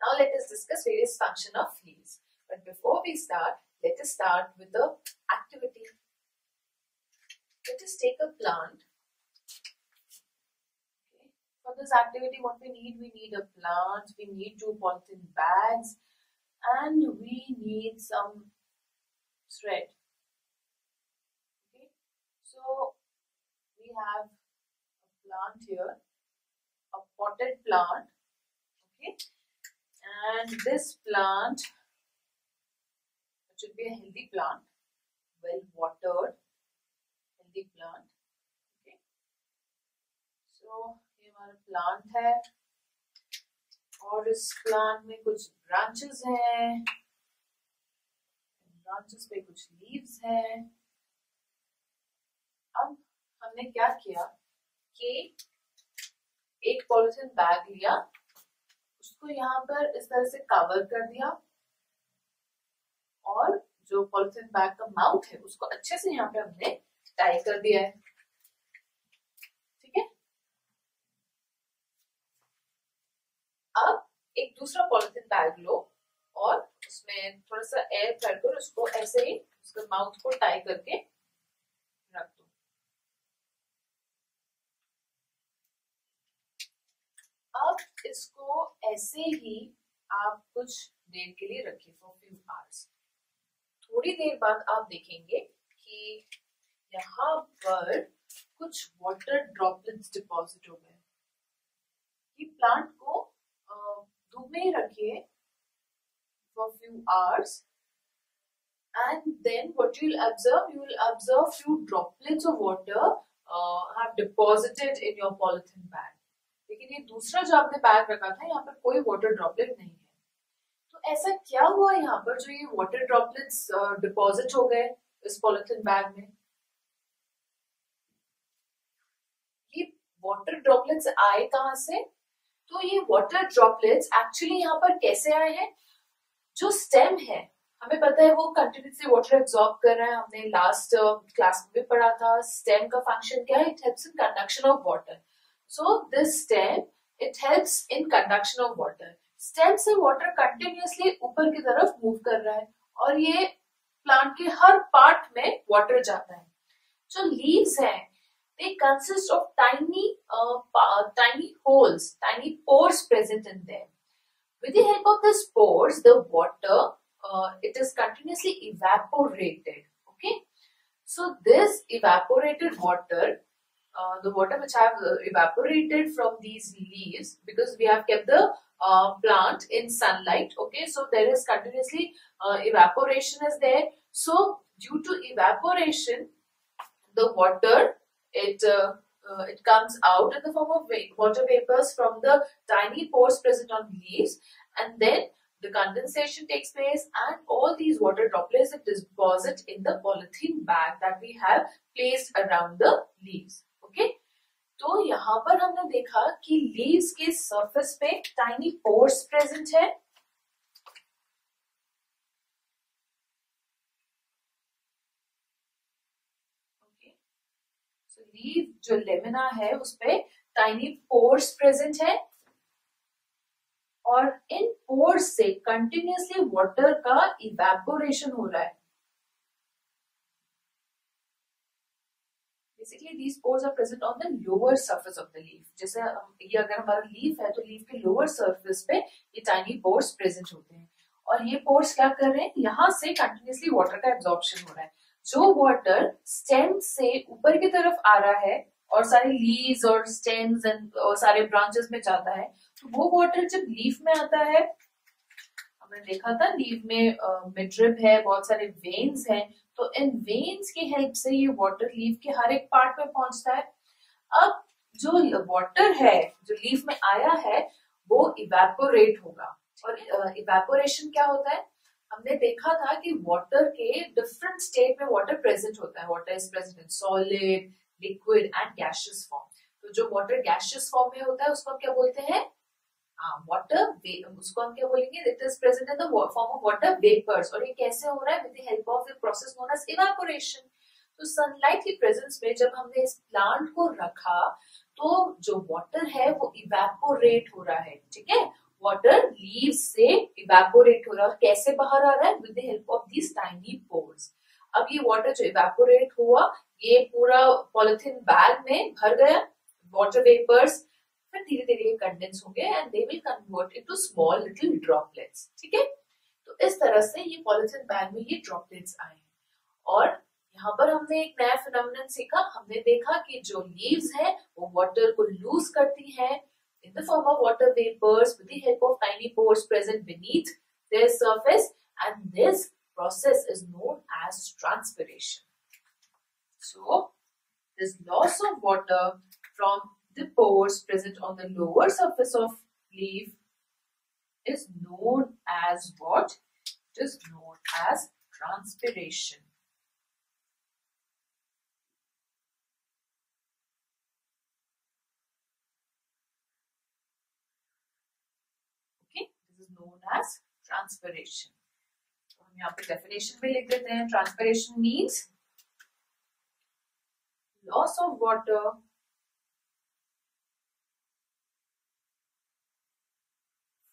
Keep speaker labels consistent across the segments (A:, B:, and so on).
A: Now let us discuss various function of leaves. But before we start, let us start with the activity. Let us take a plant. Okay. For this activity, what we need? We need a plant, we need two polythene bags, and we need some thread. Okay. So we have a plant here, a potted plant. Okay and this plant should be a healthy plant well watered healthy plant okay so ये हमारा plant है और इस plant में कुछ branches हैं branches पे कुछ leaves हैं अब हमने क्या किया कि एक पॉलिथीन बैग लिया उसको यहाँ पर इस तरह से कवर कर दिया। और जो पॉलिथीन बैग का माउथ है, उसको अच्छे से यहाँ पे हमने टाई कर दिया है। ठीक है? अब एक दूसरा पॉलिथिन बैग लो और उसमें थोड़ा सा एयर भरकर उसको ऐसे ही उसके माउथ को टाई करके रख दो अब इसको ऐसे ही आप कुछ देर के लिए रखें फॉर फ्यू आवर्स थोड़ी देर बाद आप देखेंगे कि यहाँ पर कुछ वाटर ड्रॉपलेट्स डिपॉजिट हो गए। ये प्लांट को धूप में रखिए for few hours and then what you will observe you will observe few droplets of water have deposited in your polythene bag लेकिन ये दूसरा जो आपने बैग रखा था, यहाँ पर कोई वाटर ड्रॉपलेट नहीं है। तो ऐसा क्या हुआ यहाँ पर जो ये वाटर ड्रॉपलेट्स डिपॉजिट हो गए इस पॉलिथीन बैग में? ये वाटर ड्रॉपलेट्स आए कहाँ से? तो ये वाटर ड्रॉपलेट्स एक्चुअली यहाँ पर कैसे आए हैं? जो स्टेम है, हमें पता है वो कंटिन्यूसली वाटर एब्जॉर्ब कर रहा है। हमने लास्ट क्लास में भी पढ़ा था स्टेम का फ़ंक्शन क्या है? It helps in conduction of water So this stem, it helps in conduction of water. Stem से वाटर कंटिन्यूसली ऊपर की तरफ़ मूव कर रहा है और ये प्लांट के हर पार्ट में वाटर जाता है जो लीव्स हैं they consist of tiny uh, tiny holes tiny pores present in them with the help of these pores the water uh, it is continuously evaporated okay so this evaporated water Uh, the water which have uh, evaporated from these leaves because we have kept the uh, plant in sunlight okay? So there is continuously uh, evaporation is there. So due to evaporation the water it it comes out in the form of water vapors from the tiny pores present on leaves and then the condensation takes place and all these water droplets deposit in the polythene bag that we have placed around the leaves तो यहाँ पर हमने देखा कि leaves के surface पे tiny pores present है। Leaf जो लेमिना है, उस पे टाइनी पोर्स प्रेजेंट है। और इन पोर्स से कंटिन्यूसली वाटर का इवेपोरेशन हो रहा है। Basically these pores are present on the lower surface of the leaf जैसे ये अगर हमारा लीफ है तो लीफ के लोअर सरफेस पे ये टाइनी पोर्स प्रेजेंट होते हैं। और ये पोर्स क्या कर रहे हैं? यहाँ से कंटिन्यूसली वाटर का एब्जॉर्प्शन हो रहा है। जो वाटर स्टेम से ऊपर की तरफ़ आ रहा है, और सारे लीव्स और स्टेम्स एंड सारे ब्रांचेस में जाता है तो वो वाटर जब लीफ में आता है, हमने देखा था लीव में मिड्रिप है, बहुत सारे वेन्स हैं तो इन वेन्स की हेल्प से ये वाटर लीफ के हर एक पार्ट में पहुँचता है। अब जो वाटर है, जो लीफ में आया है, वो इवेपोरेट होगा। और इवेपोरेशन क्या होता है? हमने देखा था कि वाटर के डिफरेंट स्टेट में वाटर प्रेजेंट होता है। Water is present in solid liquid and gaseous form तो जो वाटर गैशियस फॉर्म में होता है, उसको क्या बोलते हैं? वाटर उसको हम क्या बोलेंगे? It is present in the form of water vapours और ये कैसे हो रहा है? With the help of process known as evaporation तो सनलाइट की प्रेजेंस में जब हमने इस प्लांट को रखा तो जो वाटर है, वो इवेपोरेट हो रहा है, ठीक है? वाटर लीव्स से इवेपोरेट हो रहा है। कैसे बाहर आ रहा है? With the help of these tiny pores अब ये वाटर जो इवेपोरेट हुआ, ये पूरा पॉलिथिन बैग में भर गया वाटर वेपर्स में धीरे धीरे ये कंडेंस होंगे and they will convert into small little droplets ठीक है? तो इस तरह से ये पॉलिथिन बैग में ये ड्रॉपलेट्स आए और यहाँ पर हमने एक नया फिनमिन सीखा। हमने देखा कि जो लीव्स है, वो वाटर को लूज करती है। In the form of water vapours with the help of tiny pores present beneath their surface and this process is known as transpiration so this loss of water from the pores present on the lower surface of leaf is known as what? It is known as transpiration. known as transpiration. तो हम यहाँ पे definition भी लिख देते हैं transpiration means loss of water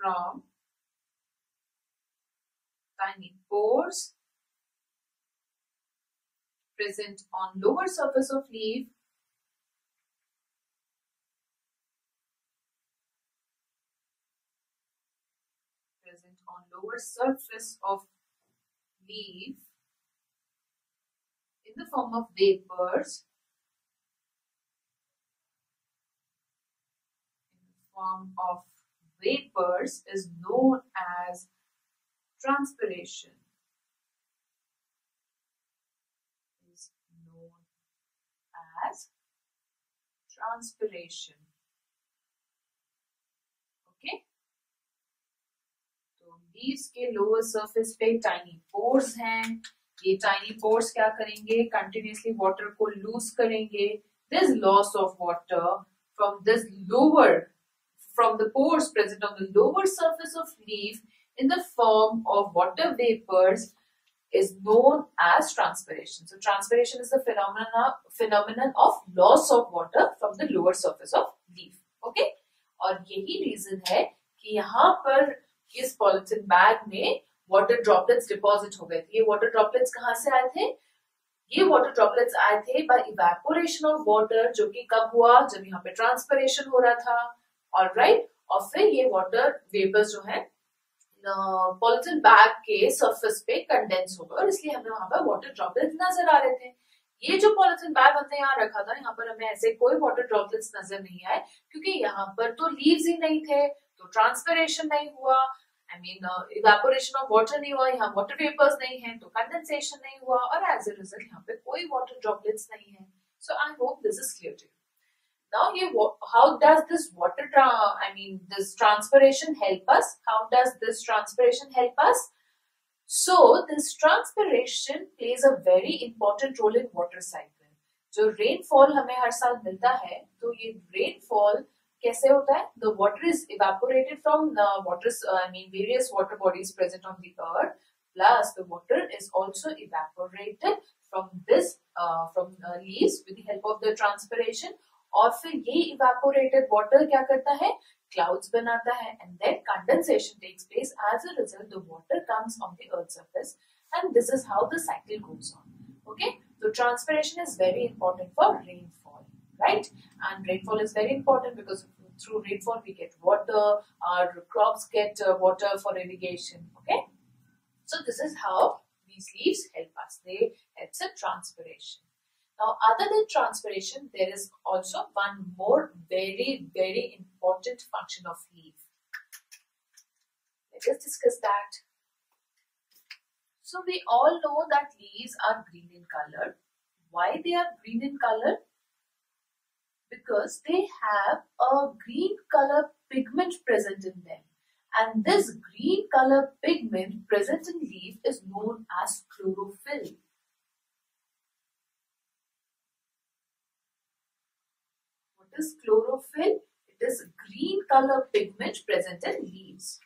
A: from tiny pores present on lower surface of leaf. Present on lower surface of leaf in the form of vapors. In the form of vapors is known as transpiration. Is known as transpiration. तो के lower surface पे tiny pores हैं। ये tiny pores क्या करेंगे? Continuously water को lose करेंगे। This loss of water from this lower from the pores present on the lower surface of leaf in the form of water vapors is known as transpiration. So transpiration is the phenomenon phenomenon of loss of water from the lower surface of leaf. Okay? और यही reason है कि यहाँ पर इस polythene bag में water droplets deposit हो गए थे ये वाटर ड्रॉपलेट्स कहाँ से आए थे ये वाटर ड्रॉपलेट्स आए थे बाय इवेपोरेशन ऑफ़ वाटर जो कि कब हुआ जब यहाँ पे ट्रांसपरेशन हो रहा था और राइट और फिर ये वाटर वेपर्स जो है पॉलिथिन बैग के सरफेस पे कंडेंस हो गए और इसलिए हमें वहाँ पर वाटर ड्रॉपलेट्स नज़र आ रहे थे। ये जो पॉलिथिन बैग हमने यहाँ रखा था, यहाँ पर हमें ऐसे कोई वाटर ड्रॉपलेट्स नज़र नहीं आए, क्योंकि यहाँ पर तो लीव्स ही नहीं थे तो ट्रांसपरेशन नहीं हुआ। I mean evaporation of water नहीं हुआ, यहाँ वाटर वेपर्स नहीं है तो कंडेंसेशन नहीं हुआ और एज ए रिज़ल्ट यहाँ पे कोई वाटर ड्रॉपलेट्स नहीं है। So I hope this is clear to now here how does this water i mean this transpiration help us how does this transpiration help us so this transpiration plays a very important role in water cycle जो rainfall हमें हर साल मिलता है तो ये rainfall कैसे होता है the water is evaporated from water I mean various water bodies present on the earth plus the water is also evaporated from this from leaves with the help of the transpiration और फिर ये evaporated water क्या करता है clouds बनाता है and then condensation takes place as a result the water comes on the earth surface and this is how the cycle goes on okay तो transpiration is very important for rainfall right and rainfall is very important because through rainfall we get water our crops get uh, water for irrigation okay so this is how these leaves help us they helps in transpiration now, other than transpiration, there is also one more very, very important function of leaf. Let us discuss that. So, we all know that leaves are green in color. Why they are green in color? Because they have a green color pigment present in them. And this green color pigment present in leaf is known as chlorophyll. Is chlorophyll. It is green color pigment present in leaves.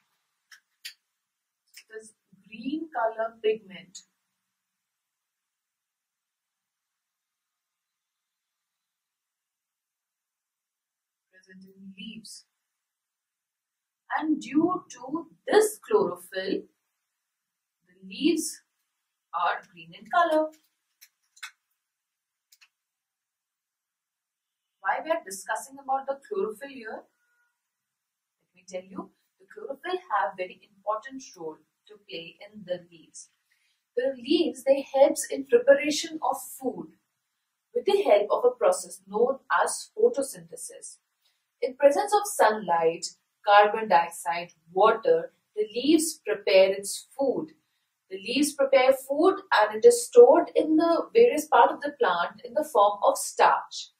A: It is green color pigment. Present in leaves. And due to this chlorophyll, the leaves are green in color. Why we are discussing about the chlorophyll here? Let me tell you, the chlorophyll have very important role to play in the leaves. The leaves, they helps in preparation of food with the help of a process known as photosynthesis. In presence of sunlight, carbon dioxide, water, the leaves prepare its food. The leaves prepare food and it is stored in the various part of the plant in the form of starch.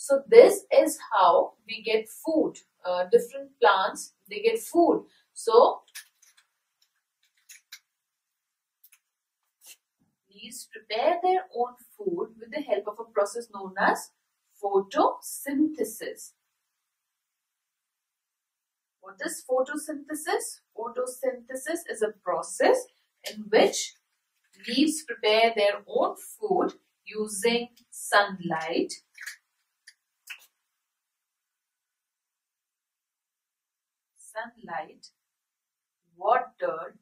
A: So this is how we get food. Uh, different plants, they get food. So leaves prepare their own food with the help of a process known as photosynthesis. What is photosynthesis? Photosynthesis is a process in which leaves prepare their own food using sunlight, sunlight, water,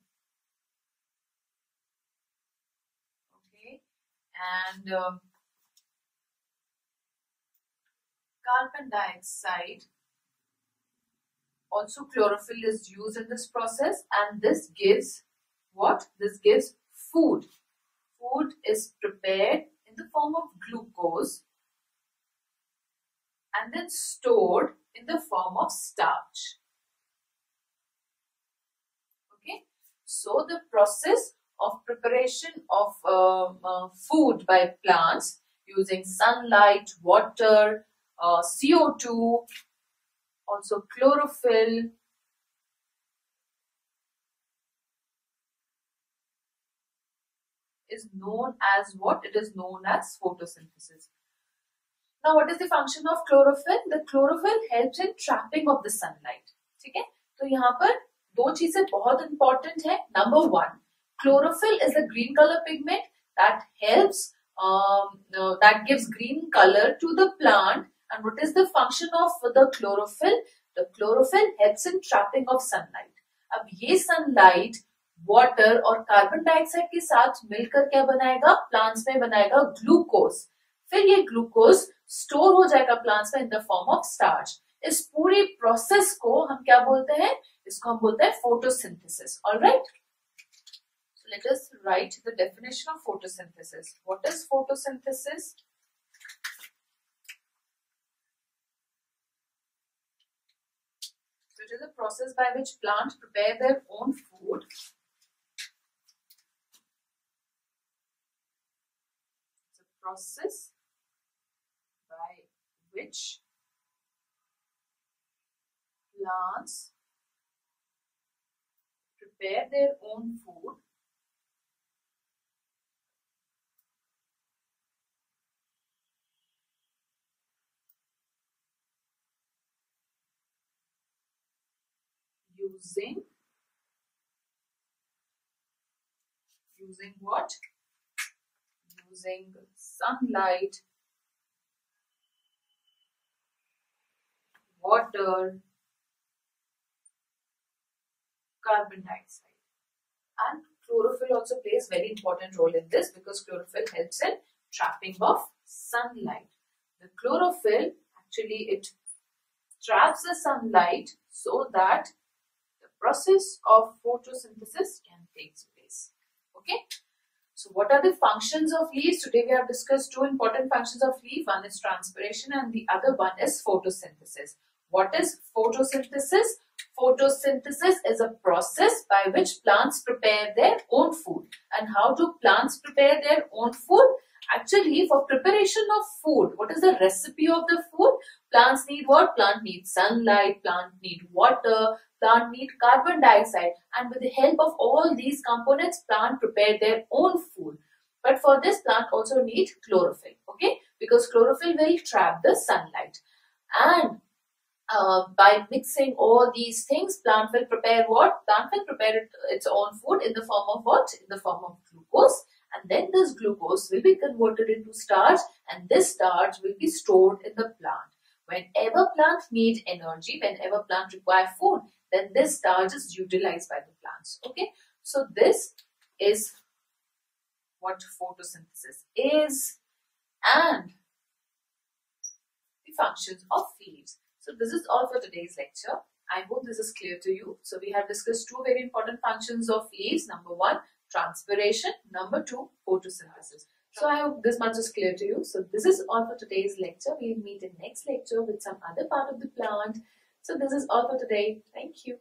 A: okay, and um, carbon dioxide also chlorophyll is used in this process and this gives what? This gives food. Food is prepared in the form of glucose and then stored in the form of starch. Okay. So the process of preparation of uh, uh, food by plants using sunlight, water, uh, CO2, also chlorophyll, is known as what? It is known as photosynthesis. Now, what is the function of chlorophyll? The chlorophyll helps in trapping of the sunlight. ठीक है तो यहाँ पर दो चीज़ें बहुत important है. Number one chlorophyll is a green colour pigment that helps that gives green colour to the plant and what is the function of the chlorophyll the chlorophyll helps in trapping of sunlight अब ये sunlight water और carbon dioxide के साथ मिलकर क्या बनाएगा? Plants में बनाएगा ग्लूकोज फिर ये ग्लूकोज स्टोर हो जाएगा प्लांट्स में in the form of starch इस पूरी प्रोसेस को हम क्या बोलते हैं? इसको हम बोलते हैं photosynthesis alright so let us write the definition of photosynthesis what is photosynthesis so it is a process by which plants prepare their own food process by which plants prepare their own food. Using. Using what? Using sunlight, water, carbon dioxide. And chlorophyll also plays very important role in this because chlorophyll helps in trapping of sunlight. The chlorophyll actually it traps the sunlight so that the process of photosynthesis can take place. Okay. So what are the functions of leaves? Today we have discussed two important functions of leaf. One is transpiration and the other one is photosynthesis. What is photosynthesis? Photosynthesis is a process by which plants prepare their own food. And how do plants prepare their own food? Actually, for preparation of food, what is the recipe of the food? Plants need what? Plant needs sunlight, plant need water, plant need carbon dioxide and with the help of all these components plant prepare their own food but for this plant also need chlorophyll okay because chlorophyll will trap the sunlight and uh, by mixing all these things plant will prepare what plant will prepare it, its own food in the form of what in the form of glucose and then this glucose will be converted into starch and this starch will be stored in the plant Whenever plant need energy, whenever plant require food, then this starch is utilized by the plants. Okay, so this is what photosynthesis is and the functions of leaves. So this is all for today's lecture. I hope this is clear to you. So we have discussed two very important functions of leaves. Number one, transpiration. Number two, photosynthesis. So I hope this much is clear to you. So this is all for today's lecture. We'll meet in next lecture with some other part of the plant. So this is all for today. Thank you.